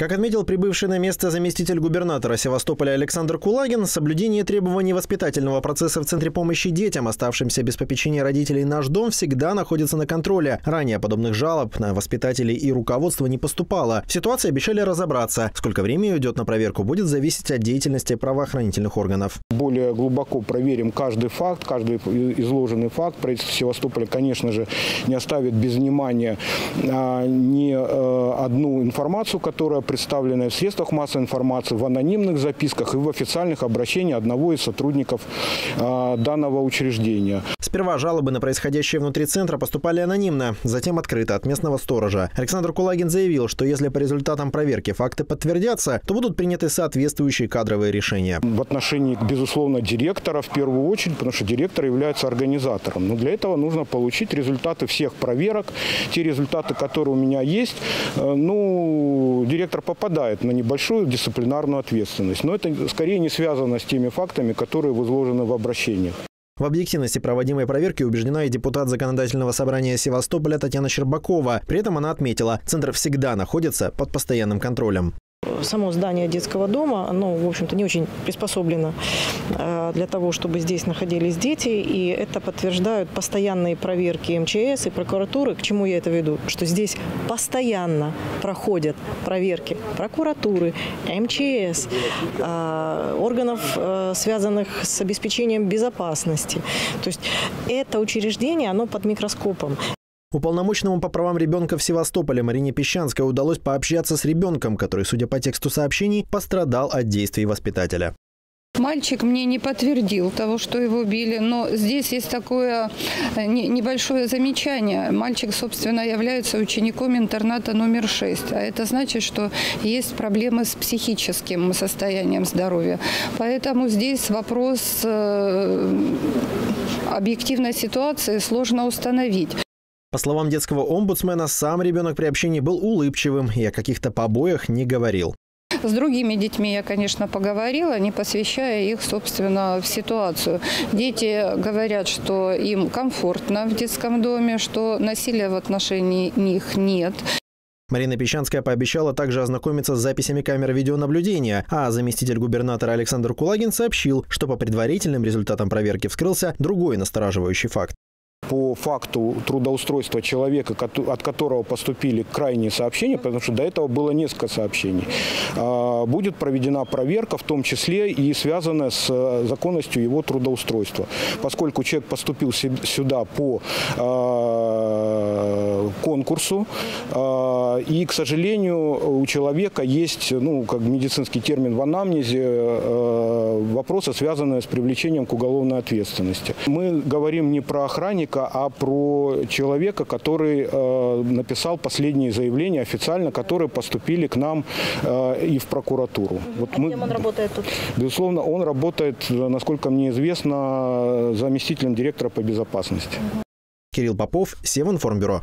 Как отметил прибывший на место заместитель губернатора Севастополя Александр Кулагин, соблюдение требований воспитательного процесса в Центре помощи детям, оставшимся без попечения родителей «Наш дом», всегда находится на контроле. Ранее подобных жалоб на воспитателей и руководство не поступало. В ситуации обещали разобраться. Сколько времени уйдет на проверку, будет зависеть от деятельности правоохранительных органов. Более глубоко проверим каждый факт, каждый изложенный факт. Правительство Севастополя, конечно же, не оставит без внимания а, ни э, одну информацию, которая представленная в средствах массовой информации, в анонимных записках и в официальных обращениях одного из сотрудников а, данного учреждения. Сперва жалобы на происходящее внутри центра поступали анонимно, затем открыто от местного сторожа. Александр Кулагин заявил, что если по результатам проверки факты подтвердятся, то будут приняты соответствующие кадровые решения. В отношении, безусловно, директора в первую очередь, потому что директор является организатором. Но для этого нужно получить результаты всех проверок, те результаты, которые у меня есть. Э, ну, директор директор попадает на небольшую дисциплинарную ответственность. Но это скорее не связано с теми фактами, которые изложены в обращениях. В объективности проводимой проверки убеждена и депутат Законодательного собрания Севастополя Татьяна Щербакова. При этом она отметила, Центр всегда находится под постоянным контролем само здание детского дома, оно, в общем-то, не очень приспособлено э, для того, чтобы здесь находились дети. И это подтверждают постоянные проверки МЧС и прокуратуры. К чему я это веду? Что здесь постоянно проходят проверки прокуратуры, МЧС, э, органов, э, связанных с обеспечением безопасности. То есть это учреждение, оно под микроскопом. Уполномоченному по правам ребенка в Севастополе Марине Песчанской удалось пообщаться с ребенком, который, судя по тексту сообщений, пострадал от действий воспитателя. Мальчик мне не подтвердил того, что его били, но здесь есть такое э, небольшое замечание. Мальчик, собственно, является учеником интерната номер 6, а это значит, что есть проблемы с психическим состоянием здоровья. Поэтому здесь вопрос э, объективной ситуации сложно установить. По словам детского омбудсмена, сам ребенок при общении был улыбчивым и о каких-то побоях не говорил. С другими детьми я, конечно, поговорила, не посвящая их, собственно, в ситуацию. Дети говорят, что им комфортно в детском доме, что насилия в отношении них нет. Марина Песчанская пообещала также ознакомиться с записями камер видеонаблюдения, а заместитель губернатора Александр Кулагин сообщил, что по предварительным результатам проверки вскрылся другой настораживающий факт по факту трудоустройства человека, от которого поступили крайние сообщения, потому что до этого было несколько сообщений, а, будет проведена проверка, в том числе и связанная с э, законностью его трудоустройства. Поскольку человек поступил сюда по а, конкурсу, а, и, к сожалению, у человека есть, ну, как медицинский термин в анамнезе, э, вопросы, связанные с привлечением к уголовной ответственности. Мы говорим не про охранника, а про человека, который э, написал последние заявления официально, которые поступили к нам э, и в прокуратуру. Вот а мы, кем он работает тут? Безусловно, он работает, насколько мне известно, заместителем директора по безопасности. Кирилл Попов, Севинформбюро.